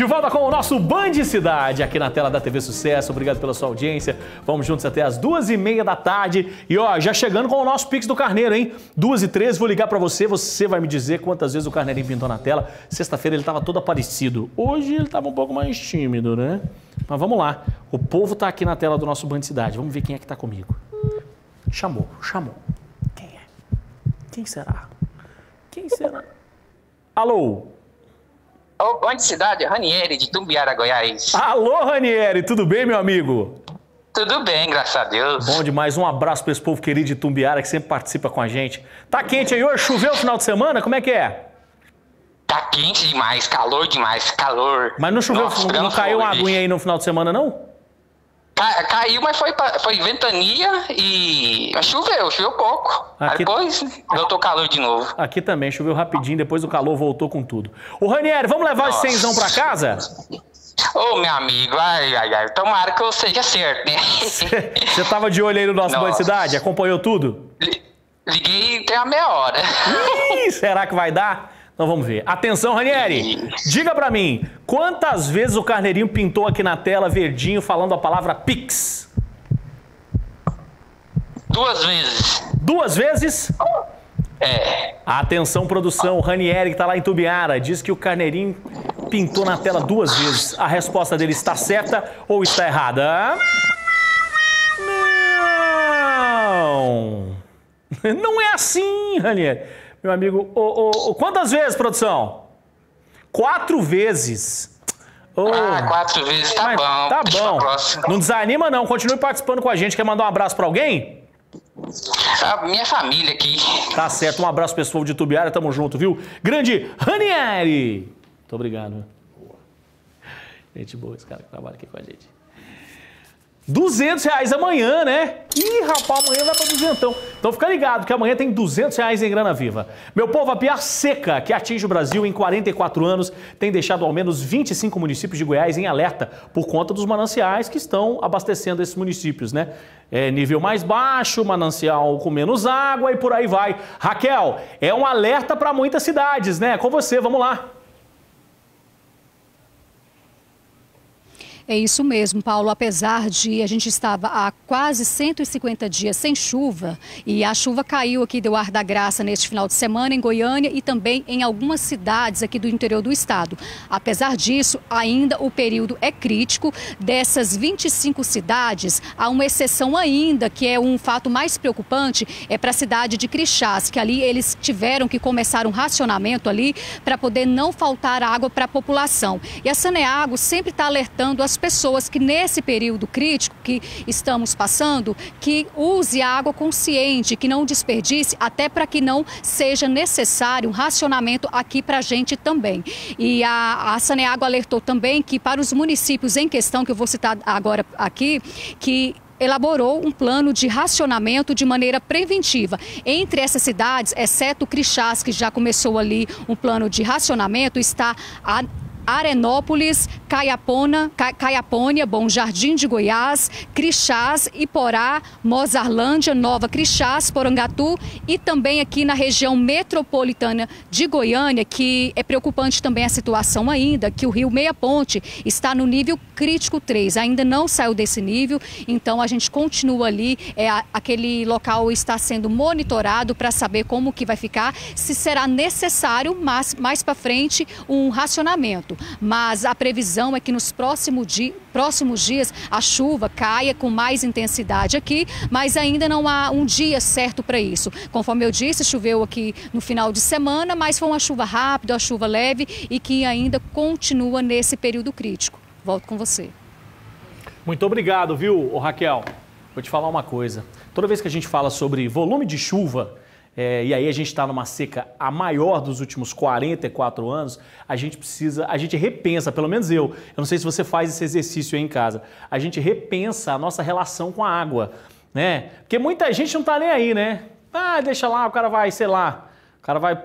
De volta com o nosso Band Cidade aqui na tela da TV Sucesso. Obrigado pela sua audiência. Vamos juntos até as duas e meia da tarde. E ó, já chegando com o nosso Pix do Carneiro, hein? Duas e três, vou ligar para você. Você vai me dizer quantas vezes o Carneirinho pintou na tela. Sexta-feira ele tava todo aparecido. Hoje ele tava um pouco mais tímido, né? Mas vamos lá. O povo tá aqui na tela do nosso Band Cidade. Vamos ver quem é que tá comigo. Chamou, chamou. Quem é? Quem será? Quem será? Alô? Ô, Band Cidade, Ranieri, de Tumbiara, Goiás. Alô, Ranieri, tudo bem, meu amigo? Tudo bem, graças a Deus. Bom demais, um abraço para esse povo querido de Tumbiara que sempre participa com a gente. Tá quente aí hoje? Choveu no final de semana? Como é que é? Tá quente demais, calor demais, calor. Mas não choveu, Nossa, não, pegando caiu uma aguinha aí no final de semana, não? Ca- Caiu, mas foi, foi ventania e. Choveu, choveu pouco. Aqui- Depois voltou calor de novo. Aqui também, choveu rapidinho, depois o calor voltou com tudo. Ô, Ranieri, vamos levar esse Nossa. cenzão pra casa? Ô, meu amigo, ai, ai, ai. Tomara que eu seja certo, né? Você tava de olho aí no nosso Nossa. Band Cidade? Acompanhou tudo? Li- Liguei tem uma meia hora. Ih, será que vai dar? Então vamos ver. Atenção, Ranieri. Diga pra mim, quantas vezes o Carneirinho pintou aqui na tela verdinho falando a palavra Pix? Duas vezes. Duas vezes? É. Atenção, produção. O Ranieri, que tá lá em Tubiara, diz que o Carneirinho pintou na tela duas vezes. A resposta dele está certa ou está errada? Não! Não é assim, Ranieri. Meu amigo, ô, ô, ô, quantas vezes, produção? Quatro vezes. Ah, quatro vezes tá mas bom. Tá bom. Não desanima, não. Continue participando com a gente. Quer mandar um abraço pra alguém? A minha família aqui. Tá certo, um abraço pessoal de Tubiara, tamo junto, viu? Grande Ranieri! Muito obrigado. Gente boa, esse cara que trabalha aqui com a gente. 200 reais amanhã, né? Ih, rapaz, amanhã vai pra duzentão. Então fica ligado que amanhã tem 200 reais em grana viva. Meu povo, a piar seca que atinge o Brasil em 44 anos tem deixado ao menos 25 municípios de Goiás em alerta por conta dos mananciais que estão abastecendo esses municípios, né? É, nível mais baixo, manancial com menos água e por aí vai. Raquel, é um alerta para muitas cidades, né? Com você, vamos lá. É isso mesmo, Paulo. Apesar de a gente estava há quase 150 dias sem chuva e a chuva caiu aqui do Ar da Graça neste final de semana em Goiânia e também em algumas cidades aqui do interior do estado. Apesar disso, ainda o período é crítico. Dessas 25 cidades, há uma exceção ainda, que é um fato mais preocupante, é para a cidade de Crixás, que ali eles tiveram que começar um racionamento ali para poder não faltar água para a população. E a Saneago sempre está alertando as pessoas que nesse período crítico que estamos passando, que use água consciente, que não desperdice, até para que não seja necessário um racionamento aqui para a gente também. E a, a Saneago alertou também que para os municípios em questão, que eu vou citar agora aqui, que elaborou um plano de racionamento de maneira preventiva. Entre essas cidades, exceto Crixás, que já começou ali um plano de racionamento, está a Arenópolis, Caiapona, Ca- Caiapônia, Bom Jardim de Goiás, Crixás, Iporá, Mozarlândia, Nova Crixás, Porangatu e também aqui na região metropolitana de Goiânia, que é preocupante também a situação ainda, que o rio Meia Ponte está no nível crítico 3, ainda não saiu desse nível, então a gente continua ali, é, aquele local está sendo monitorado para saber como que vai ficar, se será necessário mais, mais para frente um racionamento. Mas a previsão é que nos próximo próximos dias a chuva caia com mais intensidade aqui, mas ainda não há um dia certo para isso. Conforme eu disse, choveu aqui no final de semana, mas foi uma chuva rápida, uma chuva leve e que ainda continua nesse período crítico. Volto com você. Muito obrigado, viu, Raquel? Vou te falar uma coisa. Toda vez que a gente fala sobre volume de chuva, é, e aí a gente está numa seca a maior dos últimos 44 anos, a gente precisa, a gente repensa, pelo menos eu, eu não sei se você faz esse exercício aí em casa, a gente repensa a nossa relação com a água, né? Porque muita gente não tá nem aí, né? Ah, deixa lá, o cara vai, sei lá, o cara vai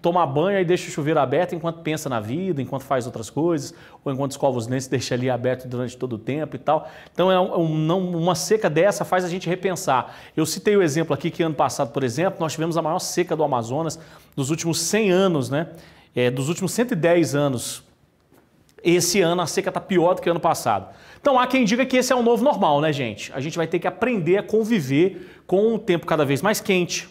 tomar banho e deixa o chuveiro aberto enquanto pensa na vida, enquanto faz outras coisas, ou enquanto escova os dentes, deixa ali aberto durante todo o tempo e tal. Então, é um- não- uma seca dessa faz a gente repensar. Eu citei o exemplo aqui que ano passado, por exemplo, nós tivemos a maior seca do Amazonas dos últimos 100 anos, né? É, dos últimos 110 anos Esse ano a seca está pior do que ano passado. Então há quem diga que esse é o novo normal, né, gente? A gente vai ter que aprender a conviver com um tempo cada vez mais quente,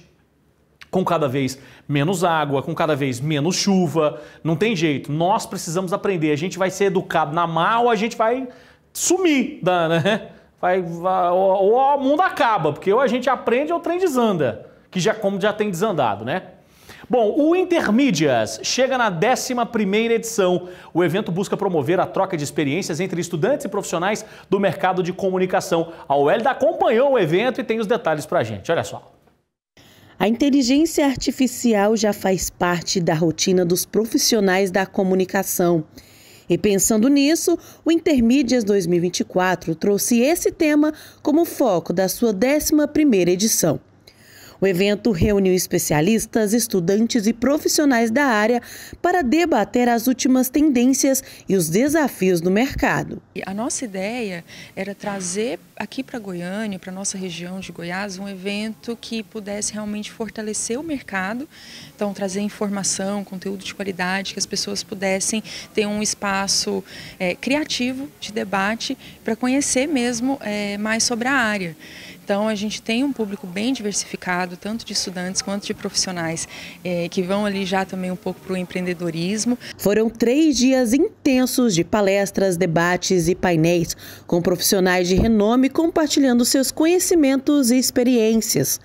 com cada vez menos água, com cada vez menos chuva. Não tem jeito. Nós precisamos aprender. A gente vai ser educado na mar ou a gente vai sumir, né? Vai, vai, ou, ou o mundo acaba, porque ou a gente aprende ou o trem desanda, que já como já tem desandado, né? Bom, o Intermídias chega na 11ª edição. O evento busca promover a troca de experiências entre estudantes e profissionais do mercado de comunicação. A UELDA acompanhou o evento e tem os detalhes para a gente. Olha só. A inteligência artificial já faz parte da rotina dos profissionais da comunicação. E pensando nisso, o Intermídias 2024 trouxe esse tema como foco da sua 11ª edição. O evento reuniu especialistas, estudantes e profissionais da área para debater as últimas tendências e os desafios do mercado. A nossa ideia era trazer aqui para Goiânia, para nossa região de Goiás, um evento que pudesse realmente fortalecer o mercado, então trazer informação, conteúdo de qualidade, que as pessoas pudessem ter um espaço é, criativo de debate para conhecer mesmo é, mais sobre a área. Então, a gente tem um público bem diversificado, tanto de estudantes quanto de profissionais, é, que vão ali já também um pouco para o empreendedorismo. Foram três dias intensos de palestras, debates e painéis, com profissionais de renome compartilhando seus conhecimentos e experiências.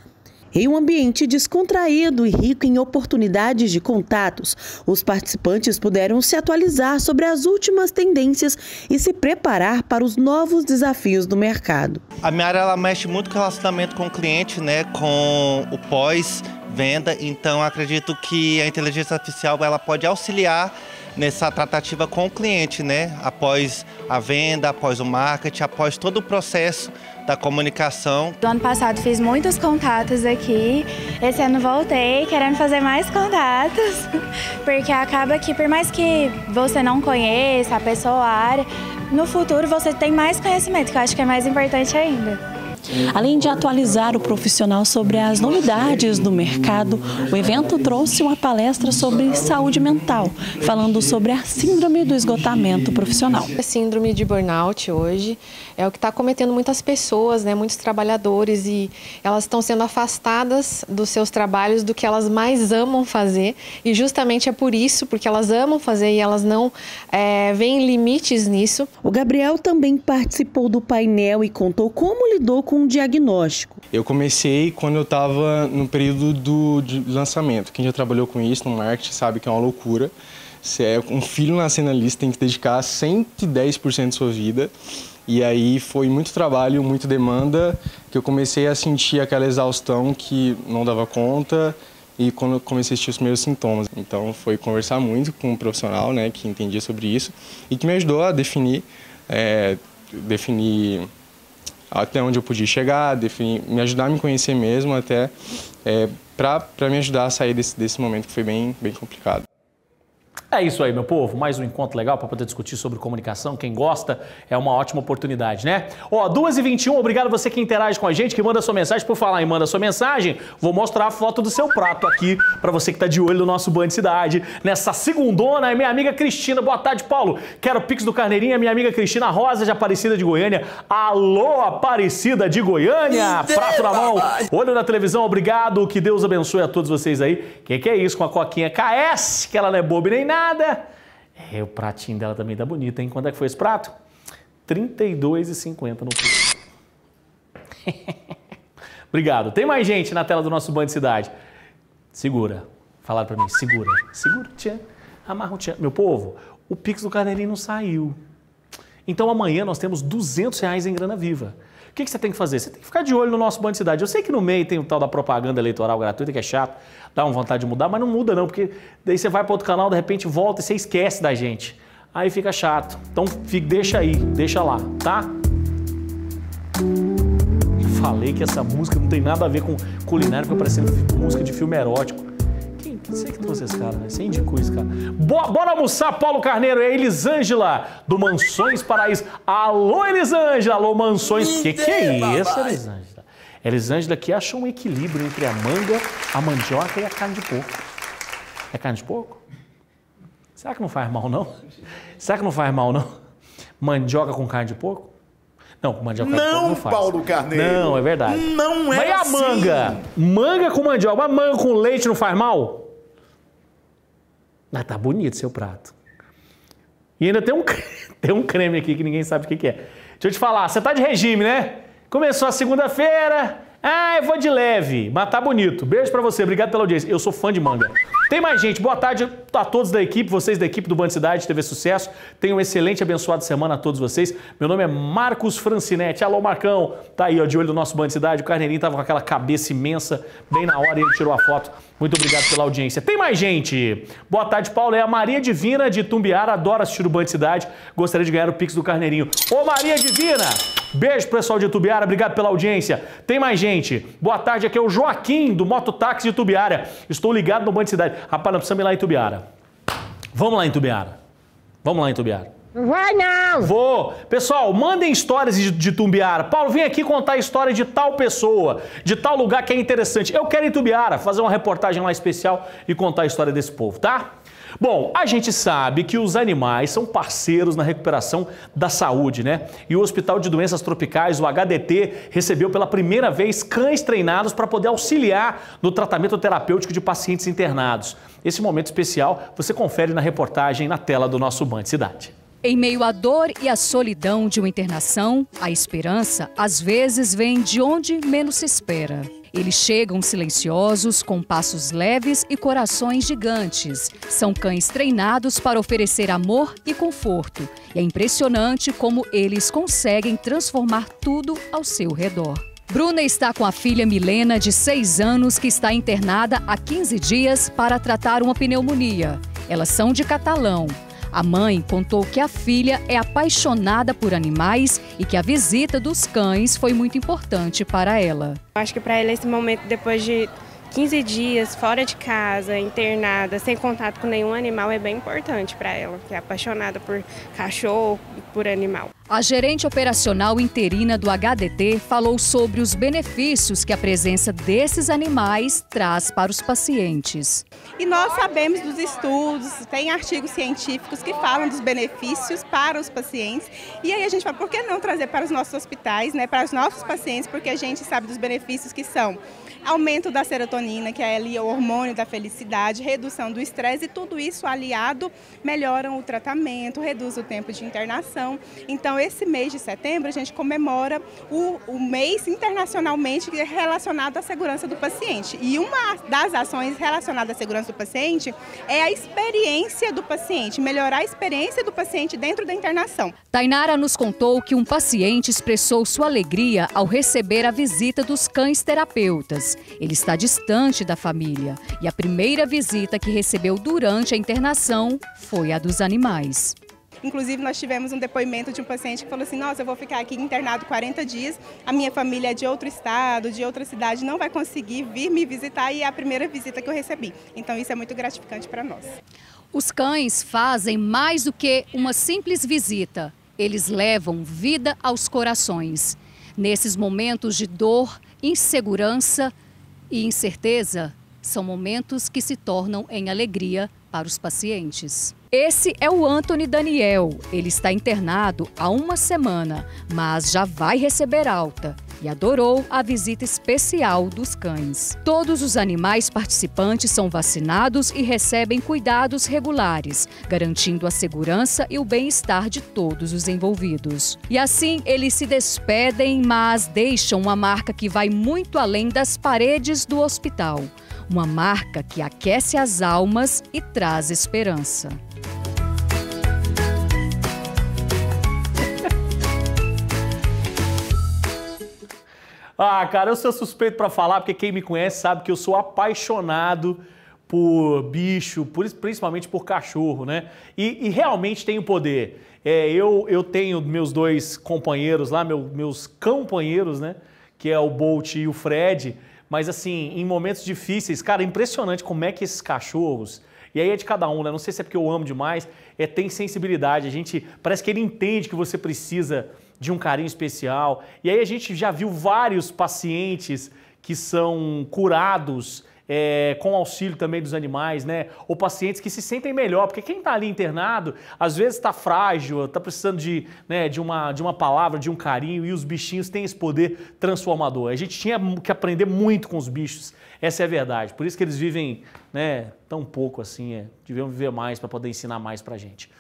Em um ambiente descontraído e rico em oportunidades de contatos, os participantes puderam se atualizar sobre as últimas tendências e se preparar para os novos desafios do mercado. A minha área ela mexe muito com o relacionamento com o cliente, né, com o pós-venda, então acredito que a inteligência artificial ela pode auxiliar nessa tratativa com o cliente, né, após a venda, após o marketing, após todo o processo da comunicação. Do ano passado fiz muitos contatos aqui. Esse ano voltei querendo fazer mais contatos, porque acaba que por mais que você não conheça a pessoa, a área, no futuro você tem mais conhecimento, que eu acho que é mais importante ainda. Além de atualizar o profissional sobre as novidades do mercado, o evento trouxe uma palestra sobre saúde mental, falando sobre a síndrome do esgotamento profissional. A síndrome de burnout hoje é o que está cometendo muitas pessoas, né, muitos trabalhadores, e elas estão sendo afastadas dos seus trabalhos, do que elas mais amam fazer, e justamente é por isso, porque elas amam fazer e elas não é, veem limites nisso. O Gabriel também participou do painel e contou como lidou com com um diagnóstico? Eu comecei quando eu estava no período do lançamento. Quem já trabalhou com isso no marketing sabe que é uma loucura. Se é um filho nascendo ali, você tem que dedicar 110% de sua vida. E aí foi muito trabalho, muita demanda, que eu comecei a sentir aquela exaustão que não dava conta e quando eu comecei a sentir os meus sintomas. Então foi conversar muito com um profissional, né, que entendia sobre isso e que me ajudou a definir, é, definir até onde eu podia chegar, definir, me ajudar a me conhecer mesmo até é, para me ajudar a sair desse, desse momento que foi bem, bem complicado. É isso aí, meu povo. Mais um encontro legal para poder discutir sobre comunicação. Quem gosta é uma ótima oportunidade, né? Ó, 2h21, obrigado você que interage com a gente, que manda sua mensagem. Por falar em manda sua mensagem, vou mostrar a foto do seu prato aqui para você que está de olho no nosso Band Cidade. Nessa segundona, é minha amiga Cristina. Boa tarde, Paulo. Quero Pix do Carneirinha, minha amiga Cristina Rosa de Aparecida de Goiânia. Alô, Aparecida de Goiânia! Prato na mão. Olho na televisão, obrigado. Que Deus abençoe a todos vocês aí. Que que é isso com a coquinha KS, que ela não é boba nem nada nada. É, o pratinho dela também tá bonito, hein? Quando é que foi esse prato? R$ 32,50 no preço. Obrigado. Tem mais gente na tela do nosso Band Cidade. Segura. Falaram para mim, segura. Segura, tia. Amarra o tia. Meu povo, o Pix do Carneirinho não saiu. Então amanhã nós temos 200 reais em grana viva que, que você tem que fazer? Você tem que ficar de olho no nosso banco de cidade. Eu sei que no meio tem o tal da propaganda eleitoral gratuita, que é chato, dá uma vontade de mudar, mas não muda não, porque daí você vai para outro canal, de repente volta e você esquece da gente. Aí fica chato. Então deixa aí, deixa lá, tá? Falei que essa música não tem nada a ver com culinária, fica parecendo música de filme erótico. Sei que trouxe esse cara, né? Você indicou esse cara. Bora, bora almoçar, Paulo Carneiro. É Elisângela, do Mansões Paraíso. Alô, Elisângela. Alô, Mansões. Que que é isso, Elisângela? Elisângela que acha um equilíbrio entre a manga, a mandioca e a carne de porco. É carne de porco? Será que não faz mal, não? Será que não faz mal, não? Mandioca com carne de porco? Não, com mandioca não, de porco não faz. Paulo Carneiro. Não, é verdade. Não é Mas e a assim. manga? Manga com mandioca. Mas manga com leite não faz mal? Ah, tá bonito seu prato. E ainda tem um, tem um creme aqui que ninguém sabe o que, que é. Deixa eu te falar, você tá de regime, né? Começou a segunda-feira. Ah, eu vou de leve, mas tá bonito. Beijo pra você, obrigado pela audiência. Eu sou fã de manga. Tem mais gente, boa tarde a todos da equipe, vocês da equipe do Band Cidade TV Sucesso. Tenham um excelente, abençoado semana a todos vocês. Meu nome é Marcos Francinetti. Alô, Marcão. Tá aí, ó, de olho no nosso Band Cidade. O Carneirinho tava com aquela cabeça imensa, bem na hora, e ele tirou a foto. Muito obrigado pela audiência. Tem mais gente. Boa tarde, Paulo. É a Maria Divina de Tumbiara, adora assistir o Band Cidade. Gostaria de ganhar o Pix do Carneirinho. Ô, Maria Divina! Beijo, pessoal de Tubiara, obrigado pela audiência. Tem mais gente. Boa tarde, aqui é o Joaquim, do Mototáxi de Tubiara. Estou ligado no Band Cidade. Rapaz, nós precisamos ir lá em Tubiara. Vamos lá em. Vamos lá em Tubiara. Não vai não! Vou! Pessoal, mandem histórias de, de Tumbiara. Paulo, vem aqui contar a história de tal pessoa, de tal lugar que é interessante. Eu quero ir em Tumbiara, fazer uma reportagem lá especial e contar a história desse povo, tá? Bom, a gente sabe que os animais são parceiros na recuperação da saúde, né? E o Hospital de Doenças Tropicais, o HDT, recebeu pela primeira vez cães treinados para poder auxiliar no tratamento terapêutico de pacientes internados. Esse momento especial você confere na reportagem na tela do nosso Band Cidade. Em meio à dor e à solidão de uma internação, a esperança às vezes vem de onde menos se espera. Eles chegam silenciosos, com passos leves e corações gigantes. São cães treinados para oferecer amor e conforto. E é impressionante como eles conseguem transformar tudo ao seu redor. Bruna está com a filha Milena, de 6 anos, que está internada há 15 dias para tratar uma pneumonia. Elas são de Catalão. A mãe contou que a filha é apaixonada por animais e que a visita dos cães foi muito importante para ela. Acho que para ela esse momento, depois de 15 dias fora de casa, internada, sem contato com nenhum animal, é bem importante para ela, que é apaixonada por cachorro e por animal. A gerente operacional interina do HDT falou sobre os benefícios que a presença desses animais traz para os pacientes. E nós sabemos dos estudos, tem artigos científicos que falam dos benefícios para os pacientes. E aí a gente fala, por que não trazer para os nossos hospitais, né, para os nossos pacientes, porque a gente sabe dos benefícios que são aumento da serotonina, que é ali o hormônio da felicidade, redução do estresse e tudo isso aliado melhoram o tratamento, reduz o tempo de internação. Então, esse mês de setembro a gente comemora o, o mês internacionalmente relacionado à segurança do paciente. E uma das ações relacionadas à segurança do paciente é a experiência do paciente, melhorar a experiência do paciente dentro da internação. Tainara nos contou que um paciente expressou sua alegria ao receber a visita dos cães terapeutas. Ele está distante da família e a primeira visita que recebeu durante a internação foi a dos animais. Inclusive, nós tivemos um depoimento de um paciente que falou assim: Nossa, eu vou ficar aqui internado 40 dias, a minha família é de outro estado, de outra cidade, não vai conseguir vir me visitar e é a primeira visita que eu recebi. Então, isso é muito gratificante para nós. Os cães fazem mais do que uma simples visita, eles levam vida aos corações. Nesses momentos de dor, insegurança, e incerteza são momentos que se tornam em alegria para os pacientes. Esse é o Anthony Daniel. Ele está internado há uma semana, mas já vai receber alta e adorou a visita especial dos cães. Todos os animais participantes são vacinados e recebem cuidados regulares, garantindo a segurança e o bem-estar de todos os envolvidos. E assim eles se despedem, mas deixam uma marca que vai muito além das paredes do hospital. Uma marca que aquece as almas e traz esperança. Ah, cara, eu sou suspeito para falar, porque quem me conhece sabe que eu sou apaixonado por bicho, por, principalmente por cachorro, né? E, e realmente tenho poder. É, eu, eu tenho meus dois companheiros lá, meu, meus companheiros, né? Que é o Bolt e o Fred. Mas assim, em momentos difíceis, cara, é impressionante como é que esses cachorros. E aí é de cada um, né? Não sei se é porque eu amo demais, é tem sensibilidade. A gente parece que ele entende que você precisa de um carinho especial. E aí a gente já viu vários pacientes que são curados é, com auxílio também dos animais, né? Ou pacientes que se sentem melhor, porque quem está ali internado, às vezes está frágil, está precisando de, né, de, uma, de uma palavra, de um carinho, e os bichinhos têm esse poder transformador. A gente tinha que aprender muito com os bichos, essa é a verdade. Por isso que eles vivem né, tão pouco assim, é, deviam viver mais para poder ensinar mais para gente.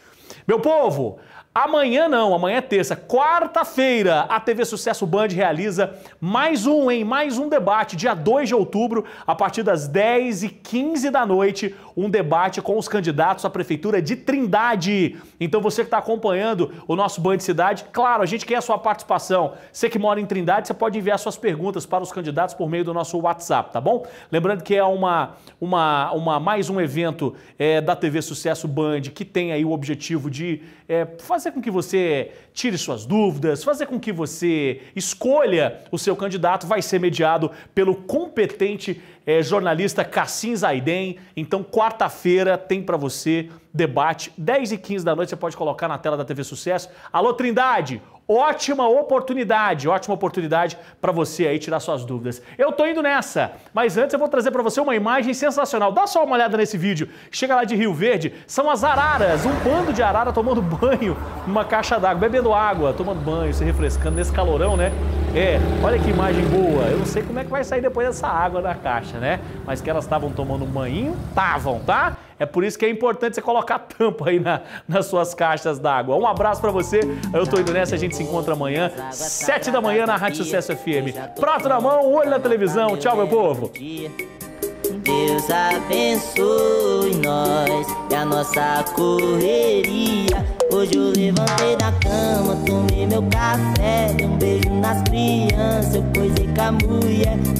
Meu povo, Amanhã não, amanhã é terça, quarta-feira, a TV Sucesso Band realiza mais um, hein? Mais um debate, dia 2 de outubro, a partir das 10 e 15 da noite, um debate com os candidatos à Prefeitura de Trindade. Então você que está acompanhando o nosso Band Cidade, claro, a gente quer a sua participação. Você que mora em Trindade, você pode enviar suas perguntas para os candidatos por meio do nosso WhatsApp, tá bom? Lembrando que é uma, uma, uma mais um evento é, da TV Sucesso Band que tem aí o objetivo de é, fazer com que você tire suas dúvidas, fazer com que você escolha o seu candidato, vai ser mediado pelo competente é, jornalista Cassim Zaiden. Então, quarta-feira tem para você debate, 10 e 15 da noite, você pode colocar na tela da TV Sucesso. Alô, Trindade! Ótima oportunidade, ótima oportunidade para você aí tirar suas dúvidas. Eu tô indo nessa, mas antes eu vou trazer para você uma imagem sensacional. Dá só uma olhada nesse vídeo. Chega lá de Rio Verde, são as araras, um bando de arara tomando banho numa caixa d'água, bebendo água, tomando banho, se refrescando nesse calorão, né? É, olha que imagem boa. Eu não sei como é que vai sair depois dessa água da caixa, né? Mas que elas estavam tomando um banho, estavam, tá? É por isso que é importante você colocar tampa aí na, nas suas caixas d'água. Um abraço para você. Eu tô indo nessa, a gente se encontra amanhã, sete da manhã na Rádio Sucesso FM. Prato na mão, olho na televisão. Tchau, meu povo. Deus abençoe nós e a nossa correria. Hoje eu levantei da cama, tomei meu café, dei um beijo nas crianças, eu coisei com a mulher.